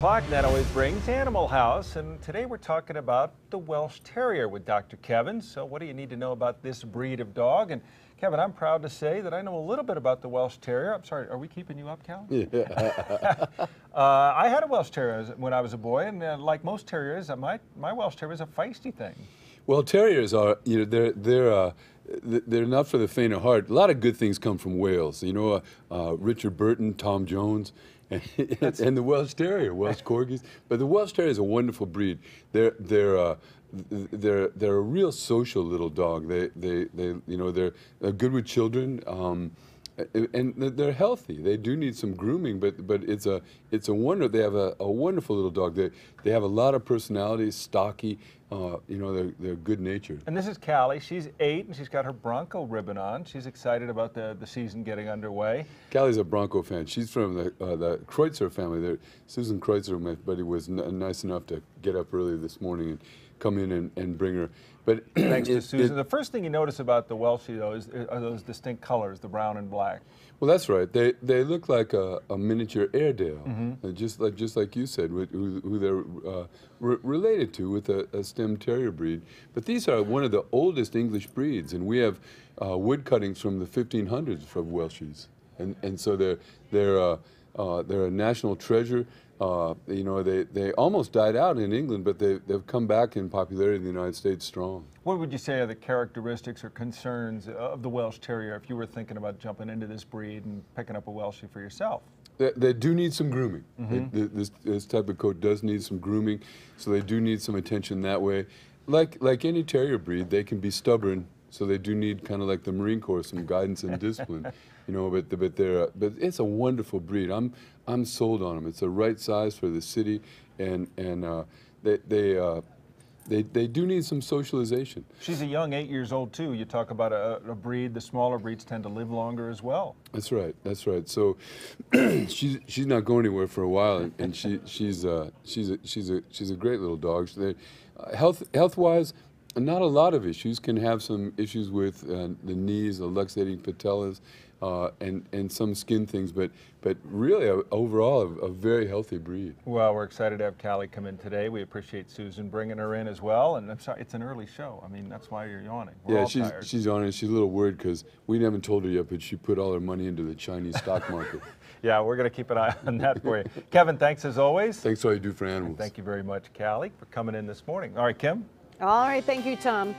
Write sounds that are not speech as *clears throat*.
Clock that always brings Animal House, and today we're talking about the Welsh Terrier with Dr. Kevin. So, what do you need to know about this breed of dog? And Kevin, I'm proud to say that I know a little bit about the Welsh Terrier. I'm sorry, are we keeping you up, Cal? *laughs* Yeah. *laughs* uh, I had a Welsh Terrier when I was a boy, and uh, like most terriers, uh, my my Welsh Terrier is a feisty thing. Well, terriers are you know they're they're. Uh, they're not for the faint of heart. A lot of good things come from Wales. You know, uh, uh, Richard Burton, Tom Jones, *laughs* and, and, the Welsh Terrier, Welsh *laughs* Corgis. But the Welsh Terrier is a wonderful breed. They're they're uh, they're they're a real social little dog. They they they you know they're, they're good with children. Um, and they're healthy. They do need some grooming, but but it's a it's a wonder. They have a, a wonderful little dog. They they have a lot of personality, stocky. Uh, you know, they're they're good natured. And this is Callie. She's eight, and she's got her Bronco ribbon on. She's excited about the the season getting underway. Callie's a Bronco fan. She's from the uh, the Kreutzer family. They're, Susan Kreutzer, my buddy, was nice enough to get up early this morning and come in and, and bring her. But *clears throat* thanks to Susan. It, the first thing you notice about the Welshie though is are those distinct colors, the brown and black. Well, that's right. They they look like a, a miniature Airedale, mm -hmm. just like just like you said, with, who, who they're uh, re related to with a, a, stem terrier breed. But these are one of the oldest English breeds, and we have uh, wood cuttings from the 1500s from Welshies, and and so they're they're uh, uh they're a national treasure. Uh, you know, they, they almost died out in England, but they, they've come back in popularity in the United States strong. What would you say are the characteristics or concerns of the Welsh Terrier if you were thinking about jumping into this breed and picking up a Welshie for yourself? They, they do need some grooming. Mm -hmm. they, this, this type of coat does need some grooming, so they do need some attention that way. Like, like any terrier breed, they can be stubborn so they do need kind of like the Marine Corps, some guidance and discipline, *laughs* you know. But but they're but it's a wonderful breed. I'm I'm sold on them. It's the right size for the city, and and uh, they they. Uh, they, they do need some socialization. She's a young eight years old too. You talk about a, a breed, the smaller breeds tend to live longer as well. That's right, that's right. So *clears throat* she's she's not going anywhere for a while, and, and she she's uh, she's a, she's a she's a great little dog. They, uh, health health wise, not a lot of issues. Can have some issues with uh, the knees, the luxating patellas, uh, and and some skin things, but but really a, overall a, a, very healthy breed. Well, we're excited to have Callie come in today. We appreciate Susan bringing her in as well. And I'm sorry, it's an early show. I mean, that's why you're yawning. We're yeah, she's tired. she's yawning. She's a little worried because we haven't told her yet, but she put all her money into the Chinese stock *laughs* market. yeah, we're going to keep an eye on that for you. *laughs* Kevin, thanks as always. Thanks for all you do for animals. And thank you very much, Callie, for coming in this morning. All right, Kim. All right, thank you, Tom.